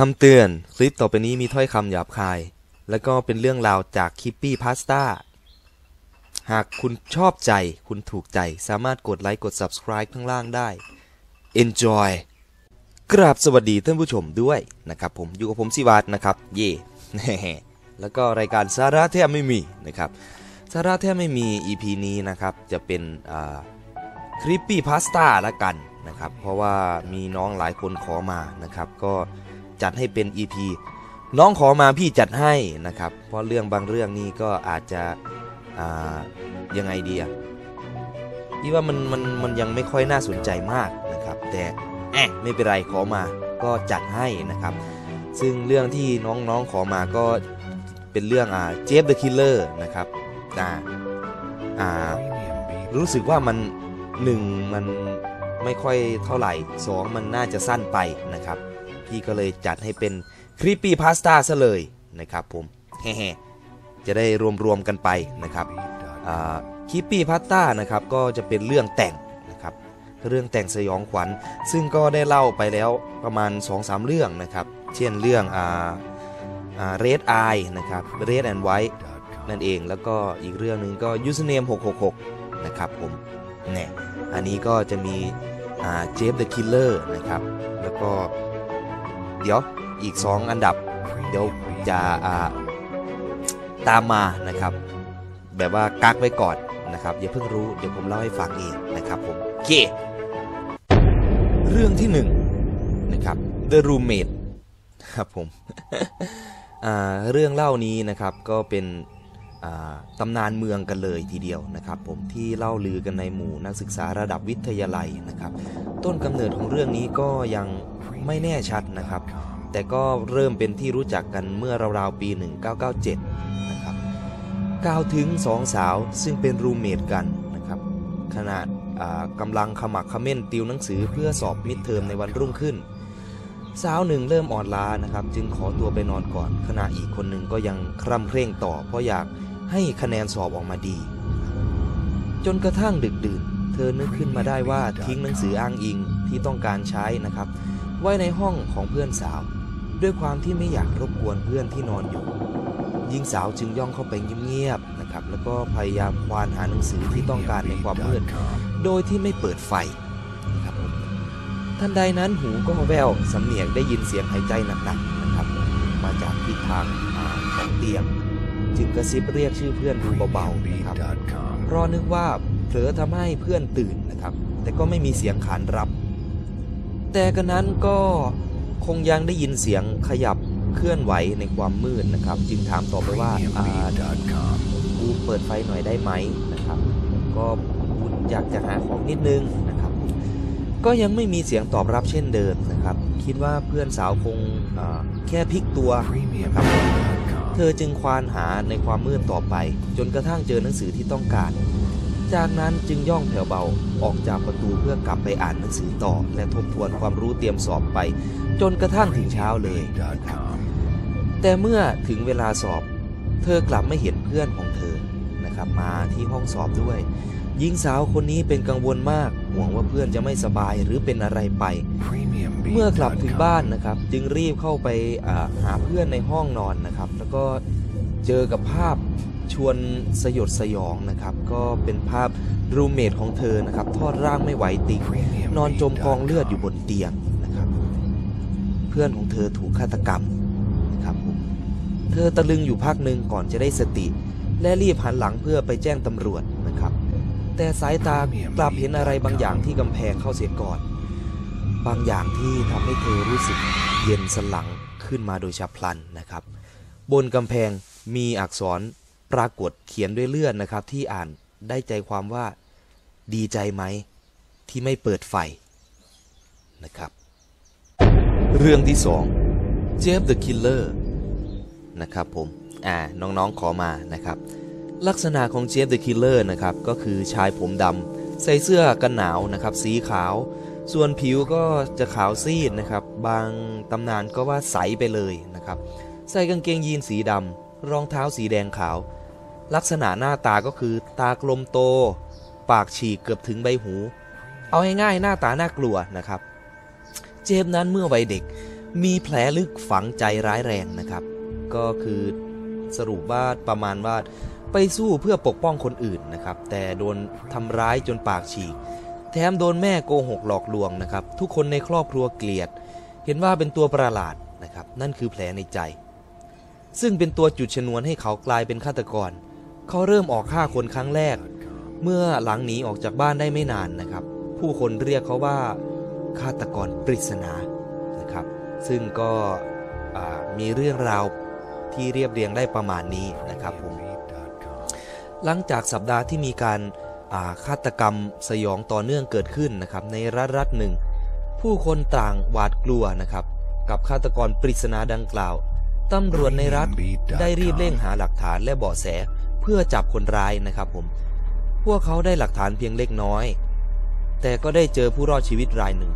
คำเตือน คลิปต่อไปนี้มีถ้อยคำหยาบคาย และก็เป็นเรื่องราวจาก creepypasta หากคุณชอบใจ คุณถูกใจ สามารถกดไลค์ กด subscribe ข้างล่างได้ enjoy กราบสวัสดีท่านผู้ชมด้วยนะครับผม อยู่กับผมสิวาตนะครับ เย่แล้วก็รายการสาระแทบไม่มีนะครับ สาระแทบไม่มี EP นี้นะครับ จะเป็น creepypasta ละกันนะครับ เพราะว่ามีน้องหลายคนขอมานะครับ ก็ จัดให้เป็น EP น้องขอมาพี่จัดให้นะครับ เพราะเรื่องบางเรื่องนี่ก็อาจจะยังไงดีอะพี่ว่ามันมันมันยังไม่ค่อยน่าสนใจมากนะครับ แต่แอะไม่เป็นไรขอมาก็จัดให้นะครับ ซึ่งเรื่องที่น้องๆขอมาก็เป็นเรื่องอ่า Jeff the Killer นะครับอ่าอ่ารู้สึกว่ามันหนึ่งมันไม่ค่อยเท่าไหร่สองมันน่าจะสั้นไปนะครับ พี่ก็เลยจัดให้เป็นคริปปี้พาสต้าซะเลยนะครับผมแฮ่จะได้รวมๆกันไปนะครับคริปปี้พาสต้านะครับก็จะเป็นเรื่องแต่งนะครับเรื่องแต่งสยองขวัญ ซึ่งก็ได้เล่าไปแล้วประมาณ 2-3 เรื่องนะครับ เช่นเรื่องอ่าอ่า Red Eye นะครับ Red and White นั่นเองแล้วก็อีกเรื่องหนึ่งก็ Username 666 นะครับผมเนี่ยอันนี้ก็จะมี Jeff the Killer นะครับ แล้วก็ เดี๋ยวอีก 2 อันดับ เดี๋ยวจะตามมานะครับ แบบว่ากักไว้ก่อนนะครับอย่าเพิ่งรู้เดี๋ยวผมเล่าให้ฟังเองนะครับผมโอเคเรื่องที่1นนะครับ The Roommate ครับผมเรื่องเล่านี้นะครับก็เป็น ตำนานเมืองกันเลยทีเดียวนะครับ ผมที่เล่าลือกันในหมู่นักศึกษาระดับวิทยาลัยนะครับ ต้นกำเนิดของเรื่องนี้ก็ยังไม่แน่ชัดนะครับ แต่ก็เริ่มเป็นที่รู้จักกันเมื่อราวๆปี 1997 นะครับกล่าวถึงสองสาวซึ่งเป็นรูมเมทกันนะครับขนาดกำลังขมักขม้นติวหนังสือเพื่อสอบมิดเทอมในวันรุ่งขึ้น สาวหนึ่งเริ่มอ่อนล้านะครับ จึงขอตัวไปนอนก่อน ขณะอีกคนหนึ่งก็ยังคร่ำเคร่งต่อเพราะอยาก ให้คะแนนสอบออกมาดี จนกระทั่งดึกดื่น เธอนึกขึ้นมาได้ว่าทิ้งหนังสืออ้างอิงที่ต้องการใช้นะครับ ไว้ในห้องของเพื่อนสาว ด้วยความที่ไม่อยากรบกวนเพื่อนที่นอนอยู่หญิงสาวจึงย่องเข้าไปเงียบๆนะครับ แล้วก็พยายามควานหาหนังสือที่ต้องการในความมืดโดยที่ไม่เปิดไฟนะครับทันใดนั้นหูก็แววสำเนียงได้ยินเสียงหายใจหนักๆนะครับ มาจากทิศทางของเตียง จึงกระซิบเรียกชื่อเพื่อนดูเบาๆนะครับเพราะนึกว่าเผลอทำให้เพื่อนตื่นนะครับ แต่ก็ไม่มีเสียงขานรับ แต่กันนั้นก็คงยังได้ยินเสียงขยับเคลื่อนไหวในความมืดนะครับ จึงถามต่อไปว่าอ่ากูเปิดไฟหน่อยได้ไหมนะครับ ก็กูอยากจะหาของนิดนึงนะครับ ก็ยังไม่มีเสียงตอบรับเช่นเดิมนะครับ คิดว่าเพื่อนสาวคงอ่าแค่พลิกตัวนะครับ เธอจึงควานหาในความมืดต่อไป จนกระทั่งเจอหนังสือที่ต้องการ จากนั้นจึงย่องแผ่วเบาออกจากประตูเพื่อกลับไปอ่านหนังสือต่อ และทบทวนความรู้เตรียมสอบไป จนกระทั่งถึงเช้าเลย แต่เมื่อถึงเวลาสอบ เธอกลับไม่เห็นเพื่อนของเธอนะครับมาที่ห้องสอบด้วยหญิงสาวคนนี้เป็นกังวลมากห่วงว่าเพื่อนจะไม่สบายหรือเป็นอะไรไป เมื่อกลับถึงบ้านนะครับ จึงรีบเข้าไปหาเพื่อนในห้องนอนนะครับ แล้วก็เจอกับภาพชวนสยดสยองนะครับ ก็เป็นภาพรูมเมทของเธอนะครับ ทอดร่างไม่ไหวติงนอนจมกองเลือดอยู่บนเตียงนะครับ เพื่อนของเธอถูกฆาตกรรมนะครับผมเธอตะลึงอยู่พักหนึ่งก่อนจะได้สติ และรีบหันหลังเพื่อไปแจ้งตำรวจนะครับ แต่สายตากลับเห็นอะไรบางอย่างที่กำแพงเข้าเสียก่อน บางอย่างที่ทำให้เธอรู้สึกเย็นสลังขึ้นมาโดยฉับพลันนะครับ บนกำแพงมีอักษรปรากฏเขียนด้วยเลือดนะครับ ที่อ่านได้ใจความว่าดีใจไหมที่ไม่เปิดไฟนะครับ เรื่องที่สอง Jeff the Killer นะครับผมอ่าน้องๆขอมานะครับ ลักษณะของ Jeff the Killer นะครับ ก็คือชายผมดำใส่เสื้อกันหนาวนะครับ สีขาว ส่วนผิวก็จะขาวซีดนะครับ บางตำนานก็ว่าใสไปเลยนะครับ ใส่กางเกงยีนสีดำรองเท้าสีแดงขาว ลักษณะหน้าตาก็คือตากลมโต ปากฉีกเกือบถึงใบหู เอาง่ายๆหน้าตาน่ากลัวนะครับ เจฟนั้นเมื่อวัยเด็ก มีแผลลึกฝังใจร้ายแรงนะครับ ก็คือสรุปว่าประมาณว่าไปสู้เพื่อปกป้องคนอื่นนะครับ แต่โดนทำร้ายจนปากฉีก แถมโดนแม่โกหกหลอกลวงนะครับ ทุกคนในครอบครัวเกลียด เห็นว่าเป็นตัวประหลาดนะครับ นั่นคือแผลในใจ ซึ่งเป็นตัวจุดชนวนให้เขากลายเป็นฆาตกร เขาเริ่มออกฆ่าคนครั้งแรก เมื่อหลังหนีออกจากบ้านได้ไม่นานนะครับ ผู้คนเรียกเขาว่าฆาตกรปริศนานะครับ ซึ่งก็มีเรื่องราวที่เรียบเรียงได้ประมาณนี้นะครับผมหลังจากสัปดาห์ที่มีการ ฆาตกรรมสยองต่อเนื่องเกิดขึ้นนะครับในรัฐรัฐหนึ่ง ผู้คนต่างหวาดกลัวนะครับกับฆาตกรปริศนาดังกล่าวตำรวจในรัฐได้รีบเร่งหาหลักฐานและเบาะแสเพื่อจับคนร้ายนะครับผม พวกเขาได้หลักฐานเพียงเล็กน้อย แต่ก็ได้เจอผู้รอดชีวิตรายหนึ่ง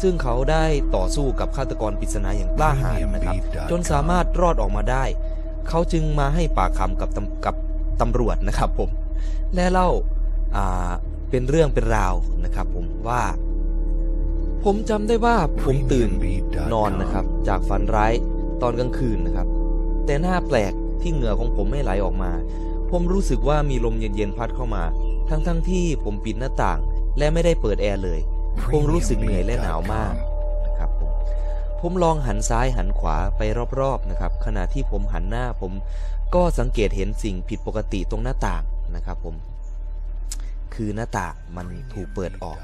ซึ่งเขาได้ต่อสู้กับฆาตกรปริศนาอย่างกล้าหาญนะครับ จนสามารถรอดออกมาได้ เขาจึงมาให้ปากคำกับตำกับตำรวจนะครับผม และเล่า เป็นเรื่องเป็นราวนะครับผมว่า ผมจำได้ว่าผมตื่นนอนนะครับ จากฝันร้ายตอนกลางคืนนะครับ แต่หน้าแปลกที่เหงื่อของผมไม่ไหลออกมา ผมรู้สึกว่ามีลมเย็นๆพัดเข้ามา ทั้งๆทที่ผมปิดหน้าต่าง และไม่ได้เปิดแอร์เลย ผมรู้สึกเหนื่อยและหนาวมากนะครับผมผมลองหันซ้ายหันขวาไปรอบๆนะครับ ขณะที่ผมหันหน้าผมก็สังเกตเห็นสิ่งผิดปกติตรงหน้าต่างนะครับ ผม คือหน้าต่างมันถูกเปิดออก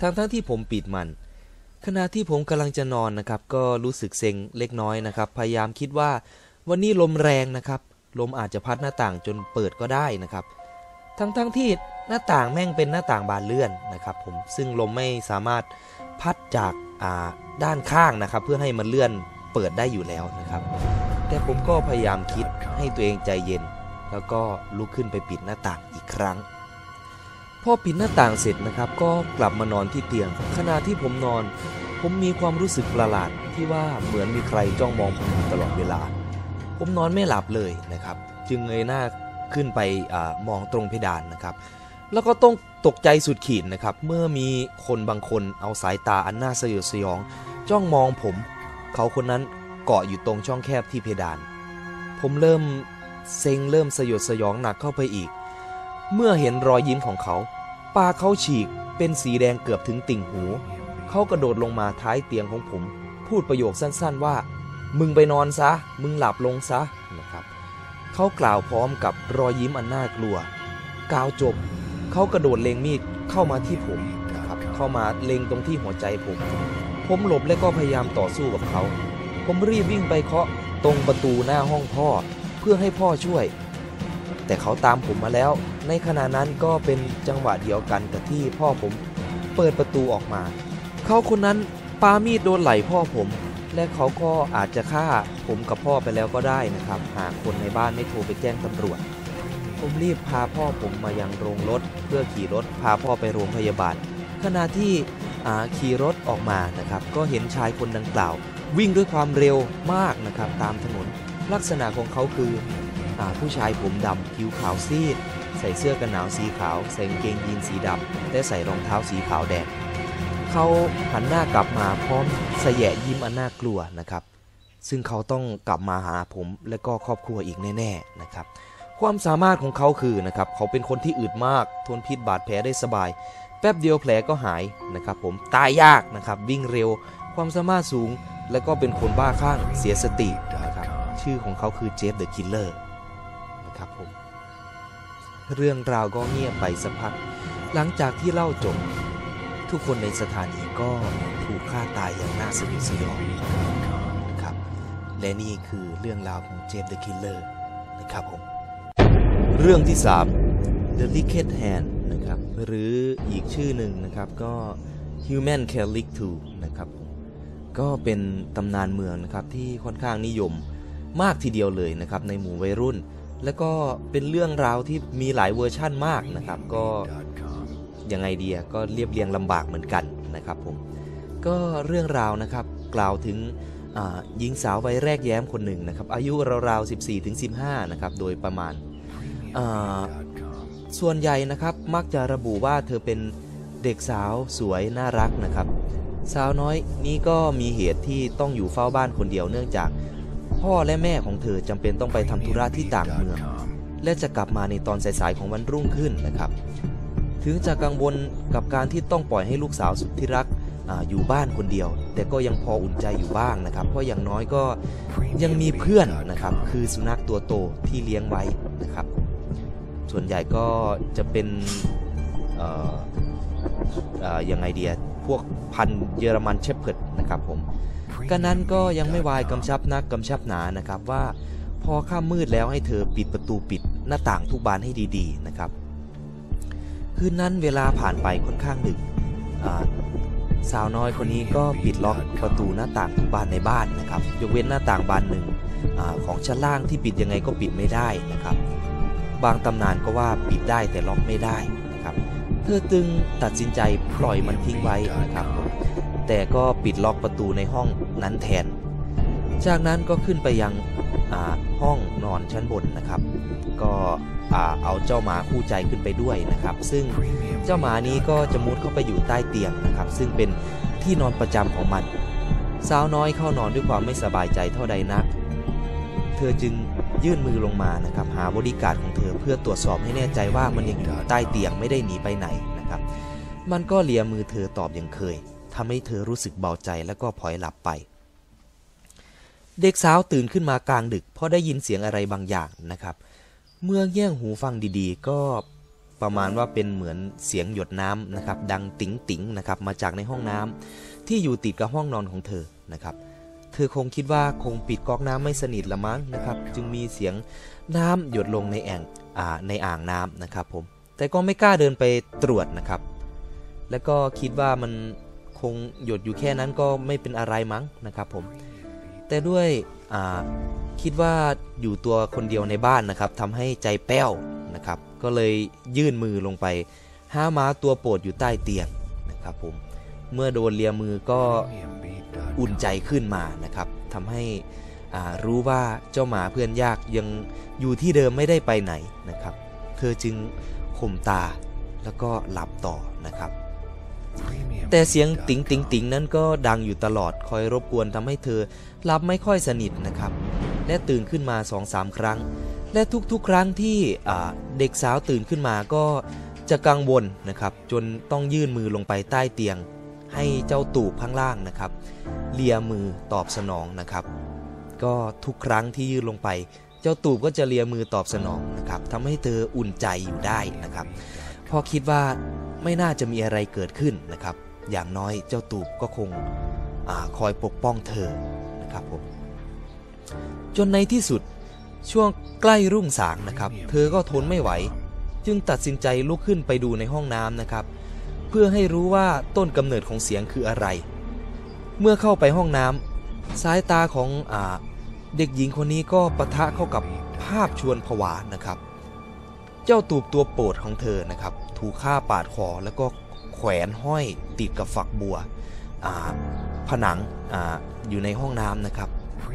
ทั้งๆที่ผมปิดมัน ขณะที่ผมกำลังจะนอนนะครับ ก็รู้สึกเซ็งเล็กน้อยนะครับ พยายามคิดว่าวันนี้ลมแรงนะครับ ลมอาจจะพัดหน้าต่างจนเปิดก็ได้นะครับ ทั้งๆทที่หน้าต่างแม่งเป็นหน้าต่างบานเลื่อนนะครับ ผมซึ่งลมไม่สามารถพัดจากาด้านข้างนะครับ เพื่อให้มันเลื่อนเปิดได้อยู่แล้วนะครับ แต่ผมก็พยายามคิดให้ตัวเองใจเย็น แล้วก็ลุกขึ้นไปปิดหน้าต่างอีกครั้ง พอปิดหน้าต่างเสร็จนะครับ ก็กลับมานอนที่เตียง ขณะที่ผมนอน ผมมีความรู้สึกประหลาดที่ว่าเหมือนมีใครจ้องมองผมอยู่ตลอดเวลา ผมนอนไม่หลับเลยนะครับ จึงเงยหน้าขึ้นไปอมองตรงเพดานนะครับ แล้วก็ต้องตกใจสุดขีดนะครับ เมื่อมีคนบางคนเอาสายตาอันน่าสยดสยอง จ้องมองผม เขาคนนั้นเกาะอยู่ตรงช่องแคบที่เพดาน ผมเริ่มเซ็งเริ่มสยดสยองหนักเข้าไปอีก เมื่อเห็นรอยยิ้มของเขา ปากเขาฉีกเป็นสีแดงเกือบถึงติ่งหู เขากระโดดลงมาท้ายเตียงของผม พูดประโยคสั้นๆว่า มึงไปนอนซะ มึงหลับลงซะนะครับ เขากล่าวพร้อมกับรอยยิ้มอันน่ากลัว กล่าวจบ เขากระโดดเล็งมีดเข้ามาที่ผมนะครับ เข้ามาเล็งตรงที่หัวใจผม ผมหลบและก็พยายามต่อสู้กับเขา ผมรีบวิ่งไปเคาะตรงประตูหน้าห้องพ่อ เพื่อให้พ่อช่วย แต่เขาตามผมมาแล้ว ในขณะนั้นก็เป็นจังหวะเดียวกันกับที่พ่อผมเปิดประตูออกมา เขาคนนั้นปามีดโดนไหล่พ่อผม และเขาก็อาจจะฆ่าผมกับพ่อไปแล้วก็ได้นะครับ หากคนในบ้านไม่โทรไปแจ้งตำรวจ ผมรีบพาพ่อผมมายังโรงรถ เพื่อขี่รถพาพ่อไปโรงพยาบาล ขณะที่ขี่รถออกมานะครับ ก็เห็นชายคนดังกล่าว วิ่งด้วยความเร็วมากนะครับตามถนน ลักษณะของเขาคืออผู้ชายผมดำผิวขาวซีด ใส่เสื้อกันหนาวสีขาว ใส่กางเกงยีนสีดำและใส่รองเท้าสีขาวแดงเขาหันหน้ากลับมาพร้อมแสยะยิ้มอันน่ากลัวนะครับ ซึ่งเขาต้องกลับมาหาผมและก็ครอบครัวอีกแน่ๆนะครับ ความสามารถของเขาคือนะครับเขาเป็นคนที่อึดมาก ทนพิษบาดแผลได้สบาย แป๊บเดียวแผลก็หายนะครับ ผมตายยากนะครับวิ่งเร็ว ความสามารถสูงและก็เป็นคนบ้าคลั่งเสียสตินะครับชื่อของเขาคือ Jeff the Killer นะครับผม เรื่องราวก็เงียบไปสักพัก หลังจากที่เล่าจบ ทุกคนในสถานีก็ถูกฆ่าตายอย่างน่าสยดสยองนะครับ และนี่คือเรื่องราวของ Jeff the Killer นะครับผม เรื่องที่ 3 The Licked Hand นะครับ หรืออีกชื่อหนึ่งนะครับก็ Human c a l i c 2นะครับก็เป็นตำนานเมืองนะครับที่ค่อนข้างนิยมมากทีเดียวเลยนะครับในหมู่วัยรุ่น และก็เป็นเรื่องราวที่มีหลายเวอร์ชั่นมากนะครับ ก็ยังไงดีก็เรียบเรียงลำบากเหมือนกันนะครับผมก็เรื่องราวนะครับกล่าวถึงหญิงสาววัยแรกแย้มคนหนึ่งนะครับ อายุราวๆ 14-15 นะครับ โดยประมาณ ส่วนใหญ่นะครับมักจะระบุว่าเธอเป็นเด็กสาวสวยน่ารักนะครับ สาวน้อยนี้ก็มีเหตุที่ต้องอยู่เฝ้าบ้านคนเดียวเนื่องจาก พ่อและแม่ของเธอจำเป็นต้องไปทำธุระที่ต่างเมือง และจะกลับมาในตอนสายๆของวันรุ่งขึ้นนะครับ ถึงจะกังวลกับการที่ต้องปล่อยให้ลูกสาวสุดที่รักออยู่บ้านคนเดียว แต่ก็ยังพออุ่นใจอยู่บ้างนะครับ เพราะอย่างน้อยก็ยังมีเพื่อนนะครับ คือสุนัขตัวโตที่เลี้ยงไว้นะครับ ส่วนใหญ่ก็จะเป็นเอ่อเอ่อยังไงเดียพวกพันธุ์เยอรมันเชฟเพิร์ดนะครับผม กันนั้นก็ยังไม่วายกำชับนักกำชับหนานะครับว่าพอค่ำมืดแล้วให้เธอปิดประตูปิดหน้าต่างทุกบานให้ดีๆนะครับคืนนั้นเวลาผ่านไปค่อนข้างดึกอ่าสาวน้อยคนนี้ก็ปิดล็อกประตูหน้าต่างทุกบานในบ้านนะครับยกเว้นหน้าต่างบานหนึ่งอของชั้นล่างที่ปิดยังไงก็ปิดไม่ได้นะครับ บางตำนานก็ว่าปิดได้แต่ล็อกไม่ได้นะครับ เธอจึงตัดสินใจปล่อยมันทิ้งไว้นะครับ แต่ก็ปิดล็อกประตูในห้อง นั้นแทน จากนั้นก็ขึ้นไปยังห้องนอนชั้นบนนะครับ ก็เอาเจ้าหมาคู่ใจขึ้นไปด้วยนะครับ ซึ่งเจ้าหมานี้ก็จะมุดเข้าไปอยู่ใต้เตียงนะครับ ซึ่งเป็นที่นอนประจำของมัน สาวน้อยเข้านอนด้วยความไม่สบายใจเท่าใดนัก เธอจึงยื่นมือลงมานะครับ หาบริการของเธอเพื่อตรวจสอบให้แน่ใจว่ามันยังอยู่ใต้เตียงไม่ได้หนีไปไหนนะครับ มันก็เลียมือเธอตอบอย่างเคยทำให้เธอรู้สึกเบาใจแล้วก็พลอยหลับไป เด็กสาวตื่นขึ้นมากลางดึก เพราะได้ยินเสียงอะไรบางอย่างนะครับ เมื่อแย่งหูฟังดีๆ ก็ประมาณว่าเป็นเหมือนเสียงหยดน้ำนะครับ ดังติ๋งติ๋งๆนะครับมาจากในห้องน้ำที่อยู่ติดกับห้องนอนของเธอนะครับ เธอคงคิดว่าคงปิดก๊อกน้ำไม่สนิทละมั้งนะครับ จึงมีเสียงน้ำหยดลงในแอ่งอ่าในอ่างน้ำนะครับผมแต่ก็ไม่กล้าเดินไปตรวจนะครับ แล้วก็คิดว่ามันคงหยดอยู่แค่นั้นก็ไม่เป็นอะไรมั้งนะครับผม แต่ด้วยคิดว่าอยู่ตัวคนเดียวในบ้านนะครับทำให้ใจแป้วนะครับ ก็เลยยื่นมือลงไปหาหม้าตัวโปรดอยู่ใต้เตียงนะครับผมเมื่อโดนเลียมือก็อุ่นใจขึ้นมานะครับทำให้รู้ว่าเจ้าหมาเพื่อนยากยังอยู่ที่เดิมไม่ได้ไปไหนนะครับ เธอจึงข่มตาแล้วก็หลับต่อนะครับ แต่เสียงติ๋งติ๋งติ๋งนั้นก็ดังอยู่ตลอดคอยรบกวนทำให้เธอหลับไม่ค่อยสนิทนะครับ และตื่นขึ้นมาสองสามครั้ง และทุกๆ ครั้งที่เด็กสาวตื่นขึ้นมาก็จะกังวลนะครับ จนต้องยื่นมือลงไปใต้เตียง ให้เจ้าตูบข้างล่างนะครับ เลียมือตอบสนองนะครับ ก็ทุกครั้งที่ยื่นลงไป เจ้าตูบก็จะเลียมือตอบสนองนะครับทำให้เธออุ่นใจอยู่ได้นะครับพอคิดว่าไม่น่าจะมีอะไรเกิดขึ้นนะครับ อย่างน้อยเจ้าตูบก็คงอคอยปกป้องเธอนะครับผมจนในที่สุดช่วงใกล้รุ่งสางนะครับ เธอก็ทนไม่ไหว จึงตัดสินใจลุกขึ้นไปดูในห้องน้ำนะครับ เพื่อให้รู้ว่าต้นกำเนิดของเสียงคืออะไร เมื่อเข้าไปห้องน้ำสายตาของอเด็กหญิงคนนี้ก็ปะทะเข้ากับภาพชวนผวานะครับ เจ้าตูบตัวโปรดของเธอนะครับ ถูกฆ่าปาดคอแล้วก็ แขวนห้อยติดกับฝักบัวอ่าผนังอาอยู่ในห้องน้ำนะครับ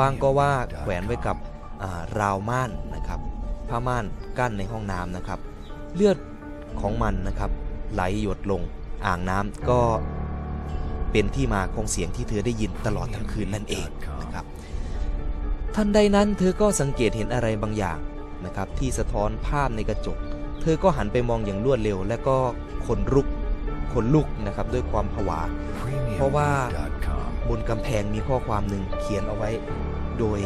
บางก็ว่าแขวนไว้กับอ่าราวม่านนะครับ ผ้าม่านกั้นในห้องน้ำนะครับ เลือดของมันนะครับ ไหลหยดลงอ่างน้ำก็เป็นที่มาของเสียงที่เธอได้ยินตลอดทั้งคืนนั่นเองนะครับ ทันใดนั้นเธอก็สังเกตเห็นอะไรบางอย่างนะครับ ที่สะท้อนภาพในกระจก เธอก็หันไปมองอย่างรวดเร็ว และก็ขนลุกข นลุกนะครับด้วยความผวา เพราะว่าบนกำแพงมีข้อความหนึ่งเขียนเอาไว้ โดย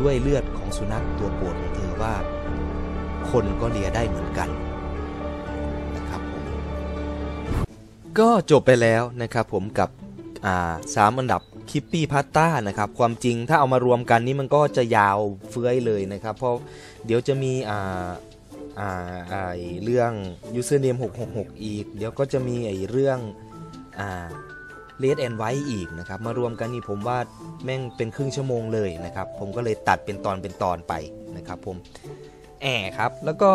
ด้วยเลือดของสุนัขตัวโปรดของเธอว่า คนก็เลียได้เหมือนกันนะครับผมก็จบไปแล้วนะครับผมกับอ่าสามอันดับคิปปี้พาสต้านะครับความจริงถ้าเอามารวมกันนี่มันก็จะยาวเฟื้อยเลยนะครับ เพราะเดี๋ยวจะมี อ่าอ่าไอเรื่อง username 666 อีก เดี๋ยวก็จะมีไอเรื่องอ่า red and white อีกนะครับ มารวมกันนี่ผมว่าแม่งเป็นครึ่งชั่วโมงเลยนะครับ ผมก็เลยตัดเป็นตอนเป็นตอนไปนะครับผมแอบครับ แล้วก็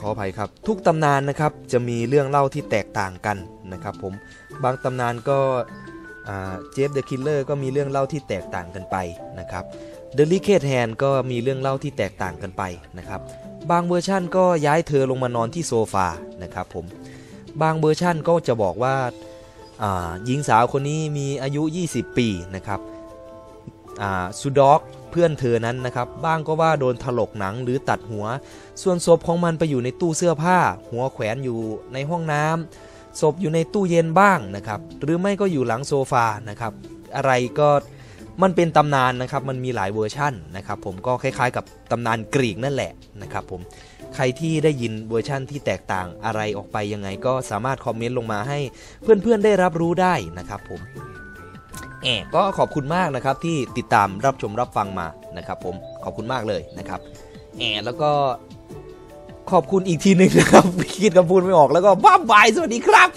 ขออภัยครับ ทุกตำนานนะครับจะมีเรื่องเล่าที่แตกต่างกันนะครับผมบางตำนานก็ Jeff the Killer ก็มีเรื่องเล่าที่แตกต่างกันไปนะครับ The Licked Hand ก็มีเรื่องเล่าที่แตกต่างกันไปนะครับ บางเวอร์ชั่นก็ย้ายเธอลงมานอนที่โซฟานะครับผม บางเวอร์ชั่นก็จะบอกว่าหญิงสาวคนนี้มีอายุ 20 ปีนะครับอ่าส่วน dog เพื่อนเธอนั้นนะครับ บ้างก็ว่าโดนถลกหนังหรือตัดหัว ส่วนศพของมันไปอยู่ในตู้เสื้อผ้า หัวแขวนอยู่ในห้องน้ำศพอยู่ในตู้เย็นบ้างนะครับ หรือไม่ก็อยู่หลังโซฟานะครับ อะไรก็ มันเป็นตำนานนะครับ มันมีหลายเวอร์ชั่นนะครับผมก็คล้ายๆ กับตำนานกรีกนั่นแหละนะครับผมใครที่ได้ยินเวอร์ชั่นที่แตกต่างอะไรออกไปยังไง ก็สามารถคอมเมนต์ลงมาให้เพื่อนๆได้รับรู้ได้นะครับผมแอบก็ขอบคุณมากนะครับที่ติดตามรับชมรับฟังมานะครับผมขอบคุณมากเลยนะครับแอบแล้วก็ขอบคุณอีกทีหนึ่งนะครับคิดคำพูดไม่ออกแล้วก็บ๊ายบายสวัสดีครับ